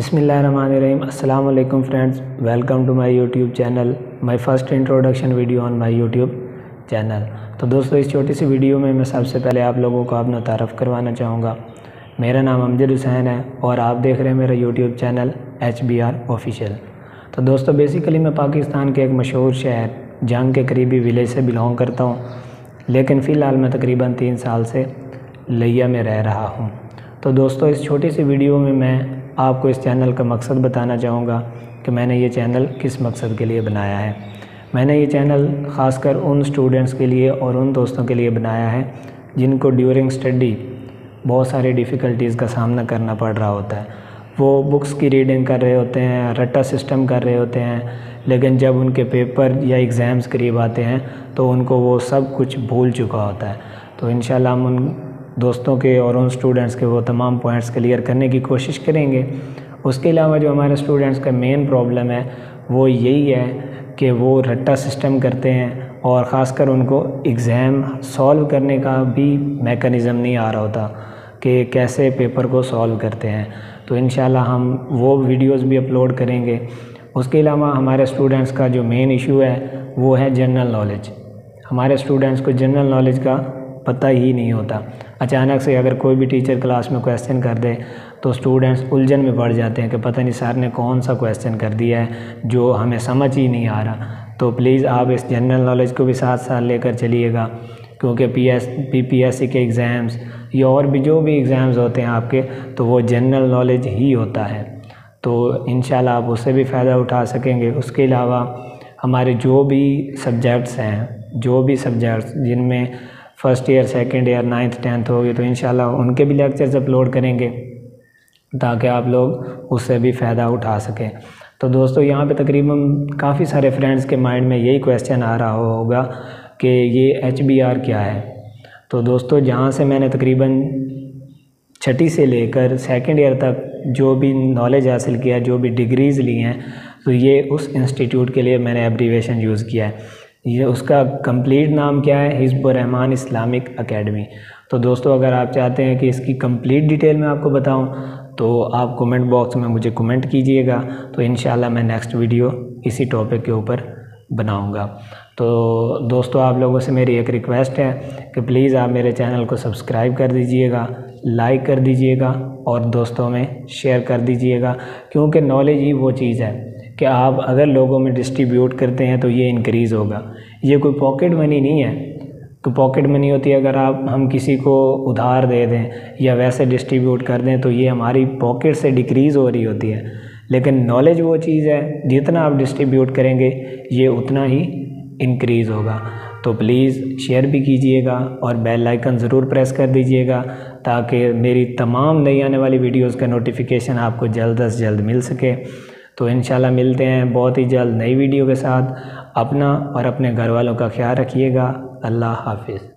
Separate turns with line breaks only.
बिसमीम अल्लाम friends welcome to my YouTube channel my first introduction video on my YouTube channel तो दोस्तों, इस छोटी सी वीडियो में मैं सबसे पहले आप लोगों को अपना तारफ़ करवाना चाहूँगा। मेरा नाम अमजद हुसैन है और आप देख रहे हैं मेरा YouTube channel H B R official तो दोस्तों बेसिकली मैं पाकिस्तान के एक मशहूर शहर, जंग के करीबी विलेज से बिलोंग करता हूँ। लेकिन फ़िलहाल मैं तकरीबन तीन साल से लिया में रह रहा हूँ। तो दोस्तों, इस छोटी सी वीडियो में मैं आपको इस चैनल का मकसद बताना चाहूँगा कि मैंने ये चैनल किस मकसद के लिए बनाया है। मैंने ये चैनल ख़ासकर उन स्टूडेंट्स के लिए और उन दोस्तों के लिए बनाया है, जिनको ड्यूरिंग स्टडी बहुत सारी डिफ़िकल्टीज़ का सामना करना पड़ रहा होता है। वो बुक्स की रीडिंग कर रहे होते हैं, रट्टा सिस्टम कर रहे होते हैं, लेकिन जब उनके पेपर या एग्ज़ाम्स करीब आते हैं तो उनको वो सब कुछ भूल चुका होता है। तो इन हम उन दोस्तों के और उन स्टूडेंट्स के वो तमाम पॉइंट्स क्लियर करने की कोशिश करेंगे। उसके अलावा जो हमारे स्टूडेंट्स का मेन प्रॉब्लम है, वो यही है कि वो रट्टा सिस्टम करते हैं और ख़ासकर उनको एग्ज़ाम सॉल्व करने का भी मेकनिज़म नहीं आ रहा होता कि कैसे पेपर को सॉल्व करते हैं। तो इन हम वो वीडियोज़ भी अपलोड करेंगे। उसके अलावा हमारे स्टूडेंट्स का जो मेन इशू है, वो है जनरल नॉलेज हमारे स्टूडेंट्स को जनरल नॉलेज का पता ही नहीं होता। अचानक से अगर कोई भी टीचर क्लास में क्वेश्चन कर दे तो स्टूडेंट्स उलझन में पड़ जाते हैं कि पता नहीं सर ने कौन सा क्वेश्चन कर दिया है, जो हमें समझ ही नहीं आ रहा। तो प्लीज़ आप इस जनरल नॉलेज को भी साथ साथ लेकर चलिएगा, क्योंकि P S P P S C के एग्ज़ाम्स या और भी जो भी एग्ज़ाम्स होते हैं आपके तो वो जनरल नॉलेज ही होता है। तो इन आप उससे भी फ़ायदा उठा सकेंगे। उसके अलावा हमारे जो भी सब्जेक्ट्स हैं, जो भी सब्जेक्ट्स जिनमें first year, second year, ninth, tenth होगी तो इन उनके भी लेक्चर्स अपलोड करेंगे, ताकि आप लोग उससे भी फ़ायदा उठा सकें। तो दोस्तों, यहाँ पे तकरीबन काफ़ी सारे फ्रेंड्स के माइंड में यही क्वेश्चन आ रहा होगा कि ये एचबीआर क्या है? तो दोस्तों, जहाँ से मैंने तकरीबन छठी से लेकर सेकेंड ईयर तक जो भी नॉलेज हासिल किया, जो भी डिग्रीज़ ली हैं तो ये उस इंस्टीट्यूट के लिए मैंने एब्रीवेशन यूज़ किया है। ये उसका कंप्लीट नाम क्या है? रहमान इस्लामिक एकेडमी तो दोस्तों, अगर आप चाहते हैं कि इसकी कंप्लीट डिटेल में आपको बताऊँ तो आप कमेंट बॉक्स में मुझे कमेंट कीजिएगा। तो इन मैं नेक्स्ट वीडियो इसी टॉपिक के ऊपर बनाऊँगा। तो दोस्तों, आप लोगों से मेरी एक रिक्वेस्ट है कि प्लीज़ आप मेरे चैनल को सब्सक्राइब कर दीजिएगा लाइक कर दीजिएगा और दोस्तों में शेयर कर दीजिएगा, क्योंकि नॉलेज ही वो चीज़ है कि आप अगर लोगों में डिस्ट्रीब्यूट करते हैं तो ये इंक्रीज़ होगा। ये कोई पॉकेट मनी नहीं है। तो पॉकेट मनी होती है अगर आप, हम किसी को उधार दे दें या वैसे डिस्ट्रीब्यूट कर दें तो ये हमारी पॉकेट से डिक्रीज़ हो रही होती है। लेकिन नॉलेज वो चीज़ है, जितना आप डिस्ट्रीब्यूट करेंगे, ये उतना ही इंक्रीज़ होगा। तो प्लीज़ शेयर भी कीजिएगा और बेल आइकन ज़रूर प्रेस कर दीजिएगा ताकि मेरी तमाम नई आने वाली वीडियोज़ का नोटिफिकेशन आपको जल्द अज जल्द मिल सके। तो इन मिलते हैं बहुत ही जल्द नई वीडियो के साथ। अपना और अपने घर वालों का ख्याल रखिएगा। अल्लाह हाफिज़।